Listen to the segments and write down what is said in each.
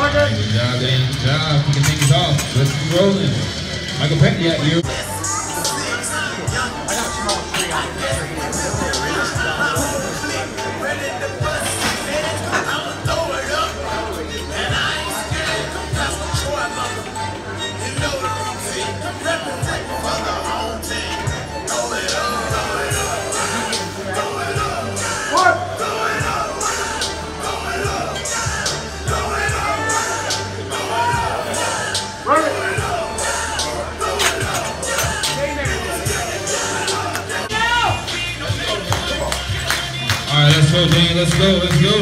Good job, Dan. Good job. Kicking things off. Let's keep rolling. Michael Peck, yeah, you. Let's go, Jane. Let's go. Let's go.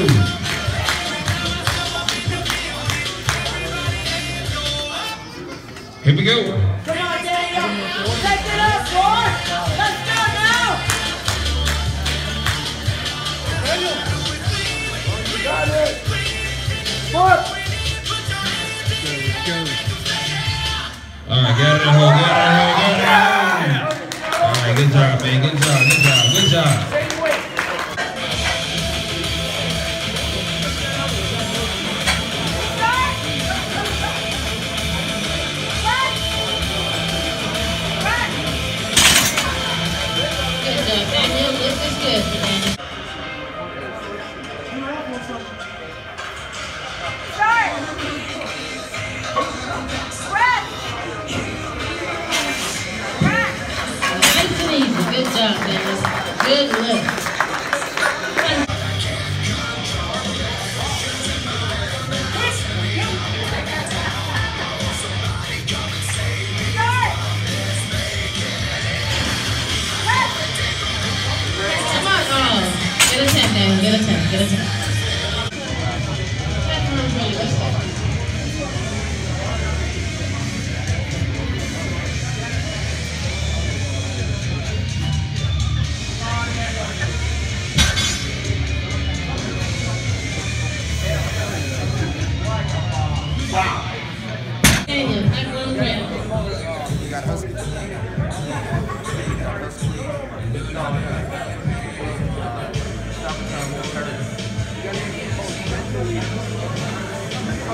Here we go. Come on, Daniel. Take it up, boy. Let's go now. Got it. Foot. All right, get it in the hole. Get it in the hole. Get it in the hole. All right, good job, man. Good job. Good job. Good job. Good job, Dennis. Good lift.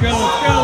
pelo, pelo